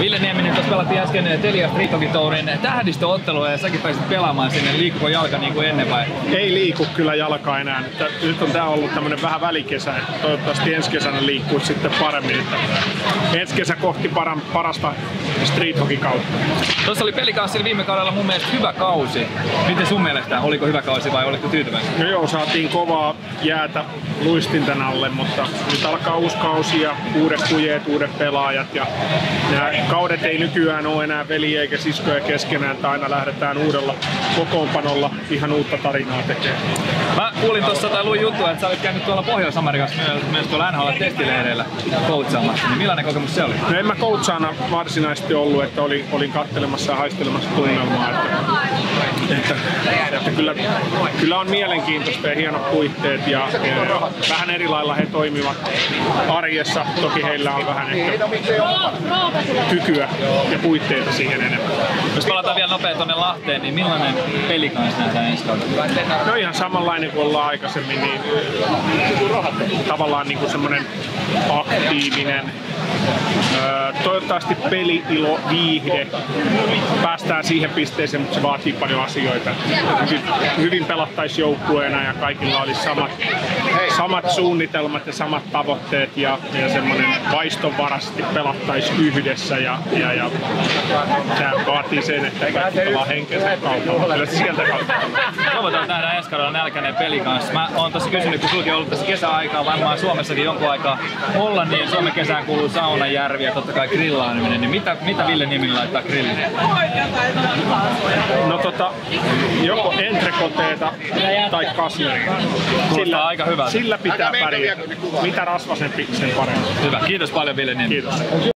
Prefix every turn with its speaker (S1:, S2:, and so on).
S1: Ville Nieminen tuossa pelattiin äsken Telia Street Tourin tähdistöottelua ja säkin pääsit pelaamaan sinne. Liikkuuko jalka niin kuin ennen vai?
S2: Ei liiku kyllä jalka enää. Että nyt on tää ollut tämmönen vähän välikesä. Toivottavasti ensi kesänä liikkuu sitten paremmin. Että ensi kesä kohti paran, parasta street hockey kautta.
S1: Tuossa oli pelikanssi viime kaudella mun mielestä hyvä kausi. Miten sun mielestä? Oliko hyvä kausi vai oliko tyytyväinen?
S2: No joo, saatiin kovaa jäätä luistinten alle, mutta nyt alkaa uusi kausi ja uudet kujeet, uudet pelaajat. Ja nämä kaudet ei nykyään ole enää veli eikä siskoja keskenään, että aina lähdetään uudella kokoonpanolla ihan uutta tarinaa tekemään.
S1: Mä kuulin tuossa tai luin juttua, että sä olit käynyt tuolla Pohjois-Amerikassa myös, myös tuolla NHL-testileireillä coachaamassa. Niin millainen kokemus se oli?
S2: No en mä coachaana varsinaisesti ollut, että olin, olin kattelemassa ja haistelemassa tunnelmaa. Kyllä, kyllä on mielenkiintoista ja hienot puitteet ja, ja vähän eri lailla he toimivat arjessa. Toki heillä on vähän ehkä kykyä ja puitteita siihen enemmän.
S1: Jos palataan vielä nopeasti tuonne Lahteen, niin millainen peli kanssa nähdään ensi kaudella?
S2: No ihan samanlainen kuin ollaan aikaisemmin, niin tavallaan niin kuin semmoinen aktiivinen, toivottavasti peli-ilo, viihde. Päästään siihen pisteeseen, mutta se vaatii paljon asioita. Hyvin, pelattaisiin joukkueena ja kaikilla olisi samat, samat suunnitelmat ja samat tavoitteet ja, ja semmoinen vaistonvarasti pelattaisiin yhdessä ja, ja, ja tämä vaatii sen, että kaikki pelaa henkensä kautta. Kyllä sieltä kautta
S1: Toivotaan nähdä kaudella nälkäinen peli kanssa. Mä oon tossa kysynyt, kun sulki on ollut tässä kesäaikaa, varmaan Suomessakin jonkun aikaa olla, niin Suomen kesään kuuluu sauna, järvi ja totta kai grillaaminen. Niin mitä, mitä Ville Nieminen laittaa grillille?
S2: Tota, joko entrekoteeta tai kasneria.
S1: Kuulostaa aika hyvältä.
S2: Sillä pitää pärjätä. Mitä rasvasempi, sen parempi.
S1: Hyvä. Kiitos paljon Ville Nieminen.
S2: Kiitos.